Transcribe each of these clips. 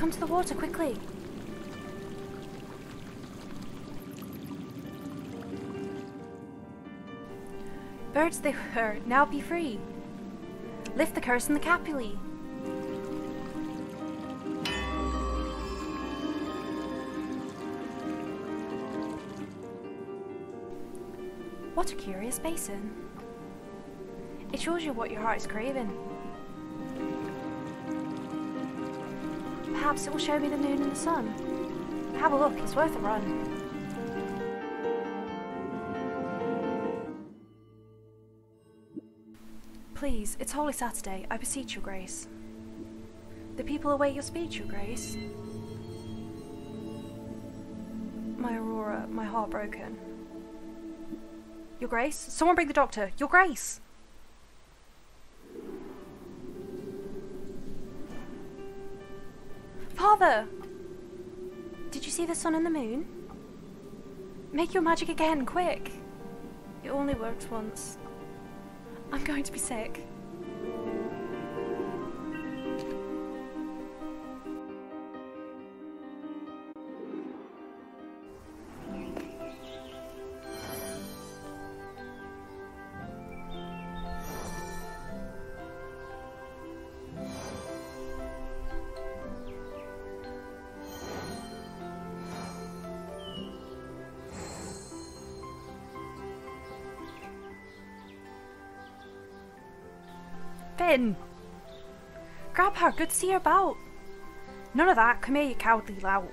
Come to the water quickly. Birds they were, now be free. Lift the curse in the Capilli. What a curious basin. It shows you what your heart is craving. Perhaps it will show me the moon and the sun. Have a look, it's worth a run. Please, it's Holy Saturday, I beseech your grace. The people await your speech, your grace. My Aurora, my heart broken. Your Grace? Someone bring the doctor. Your Grace! Father! Did you see the sun and the moon? Make your magic again, quick! It only works once. I'm going to be sick. Finn! Grab her, good to see her about. None of that, come here, you cowardly lout.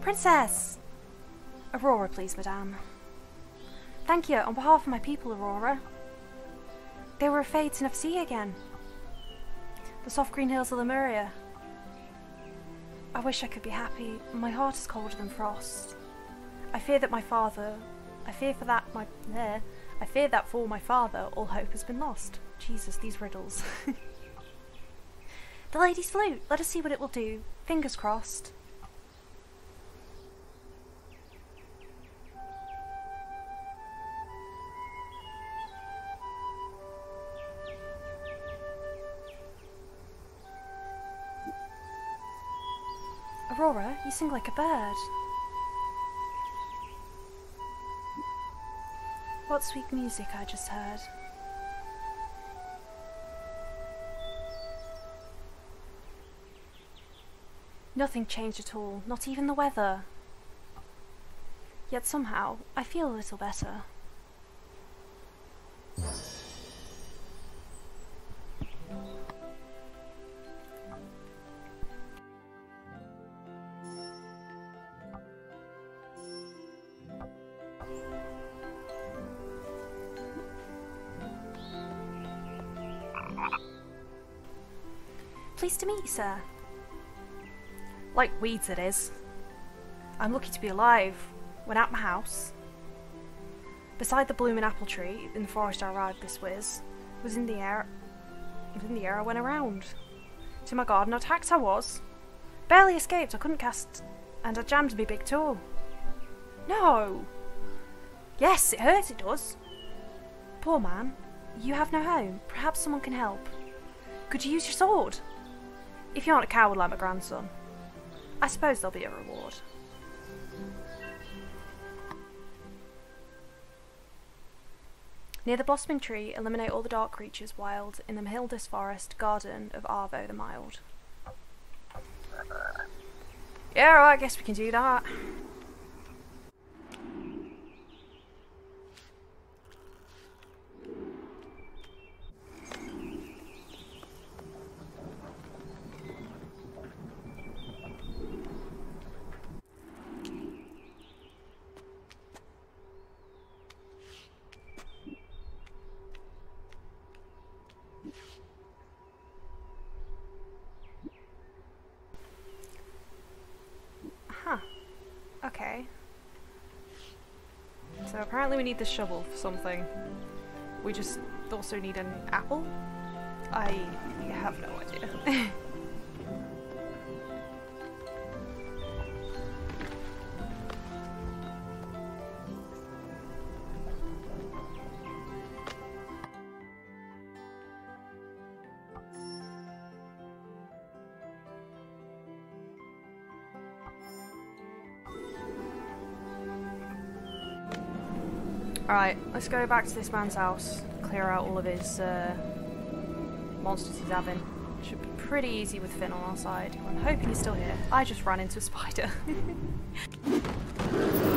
Princess! Aurora, please, madame. Thank you, on behalf of my people, Aurora. They were afraid to never see you again. The soft green hills of Lemuria. I wish I could be happy. My heart is colder than frost. I fear that my father. I fear for that my. There. I fear that for my father, all hope has been lost. Jesus, these riddles. the lady's flute. Let us see what it will do. Fingers crossed. Aurora, you sing like a bird. What sweet music I just heard. Nothing changed at all, not even the weather. Yet somehow, I feel a little better. Pleased to meet you, sir. Like weeds, it is. I'm lucky to be alive. When at my house, beside the blooming apple tree in the forest I arrived this whiz, was in the air. Was in the air I went around. To my garden attacked I was. Barely escaped, I couldn't cast, and I jammed me big toe. No! Yes, it hurts, it does. Poor man, you have no home. Perhaps someone can help. Could you use your sword? If you aren't a coward like my grandson, I suppose there'll be a reward. Near the blossoming tree, eliminate all the dark creatures wild in the Mathildis Forest garden of Arvo the Mild. Yeah, right, I guess we can do that. Huh. Okay. So apparently we need the shovel for something. We just also need an apple? I have no idea. let's go back to this man's house, clear out all of his uh, monsters he's having. Should be pretty easy with Finn on our side. I'm hoping he's still here. I just ran into a spider.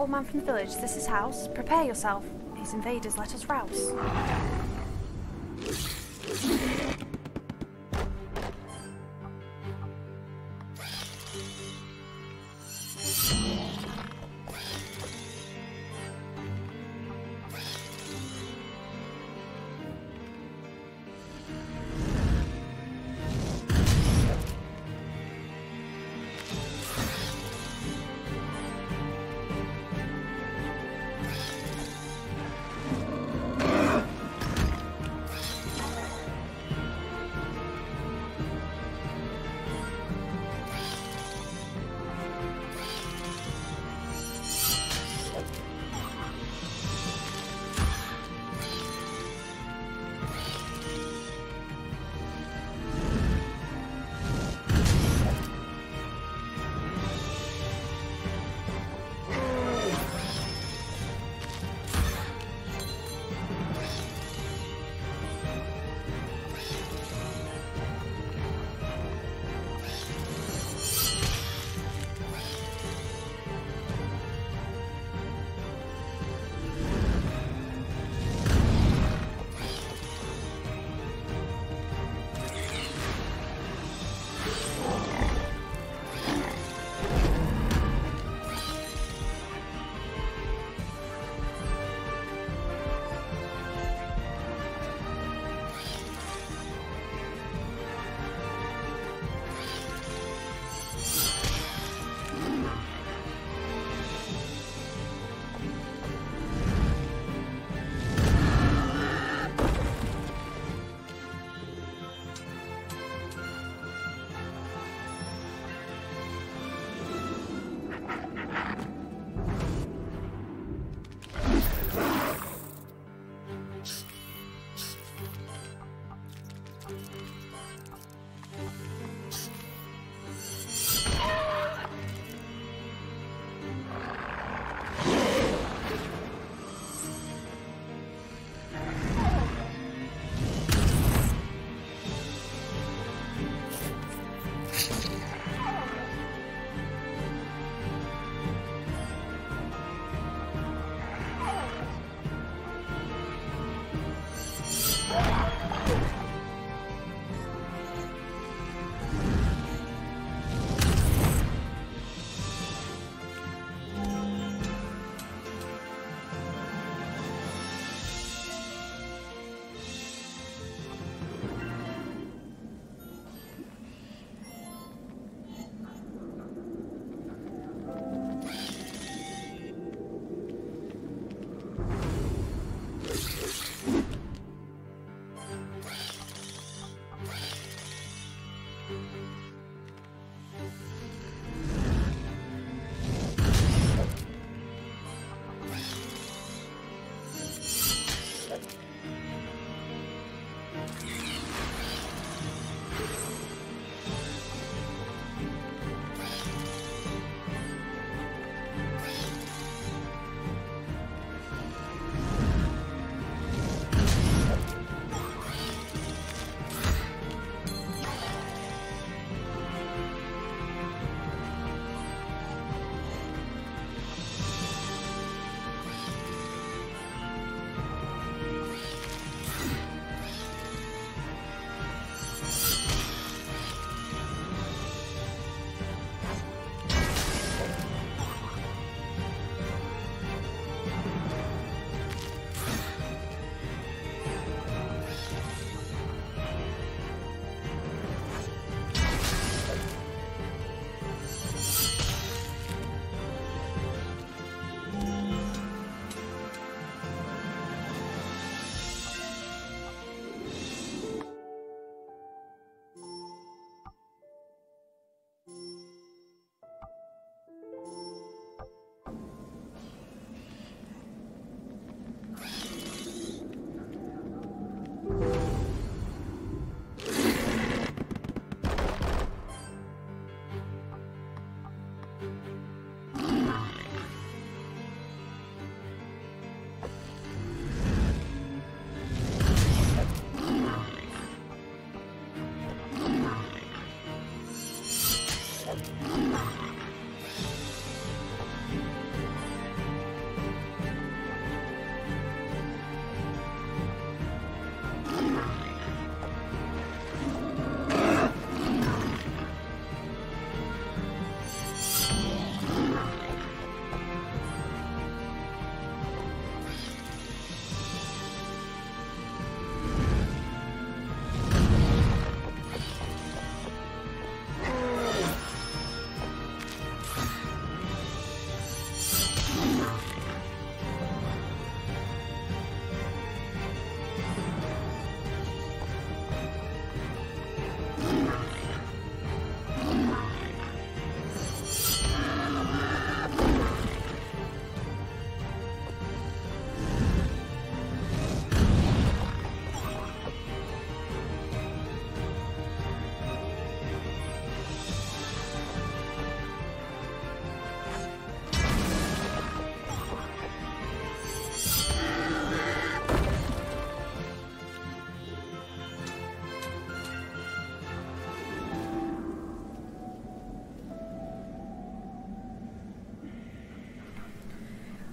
old man from the village. This is house. Prepare yourself. These invaders let us rouse.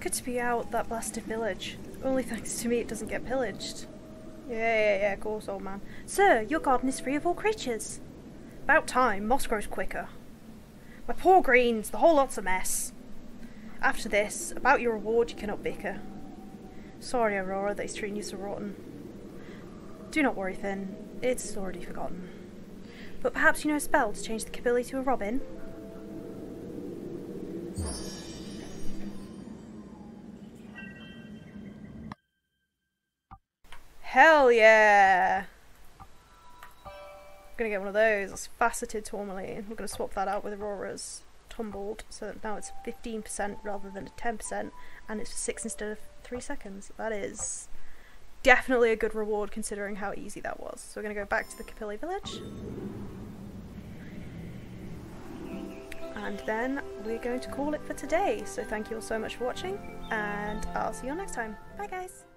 To be out that blasted village. Only thanks to me it doesn't get pillaged. Yeah, yeah, yeah, of course, old man. Sir, your garden is free of all creatures. About time, moss grows quicker. My poor greens, the whole lot's a mess. After this, about your reward you cannot bicker. Sorry, Aurora, that he's treating you so rotten. Do not worry, Finn. It's already forgotten. But perhaps you know a spell to change the Capilli to a robin? Hmm. Hell yeah! I'm gonna get one of those. Faceted tourmaline. We're gonna swap that out with Aurora's tumbled, so that now it's 15% rather than a 10%, and it's for 6 instead of 3 seconds. That is definitely a good reward considering how easy that was. So we're gonna go back to the Capilli village. And then we're going to call it for today. So thank you all so much for watching, and I'll see you all next time. Bye guys!